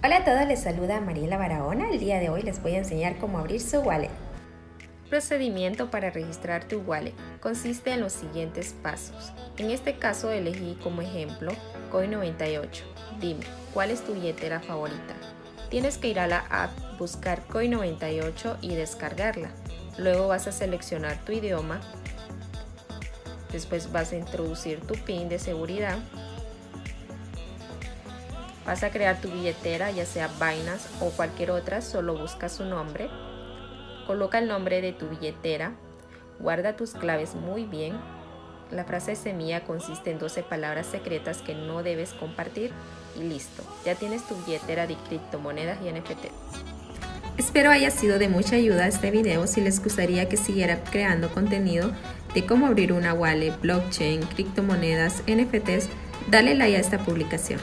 Hola a todos, les saluda Mariela Barahona. El día de hoy les voy a enseñar cómo abrir su wallet. Procedimiento para registrar tu wallet consiste en los siguientes pasos. En este caso elegí como ejemplo Coin98. Dime, ¿cuál es tu billetera favorita? Tienes que ir a la app, buscar Coin98 y descargarla. Luego vas a seleccionar tu idioma. Después vas a introducir tu PIN de seguridad Vas a crear tu billetera, ya sea Binance o cualquier otra, solo busca su nombre. Coloca el nombre de tu billetera. Guarda tus claves muy bien. La frase semilla consiste en 12 palabras secretas que no debes compartir y listo. Ya tienes tu billetera de criptomonedas y NFT. Espero haya sido de mucha ayuda este video. Si les gustaría que siguiera creando contenido de cómo abrir una wallet, blockchain, criptomonedas, NFTs, dale like a esta publicación.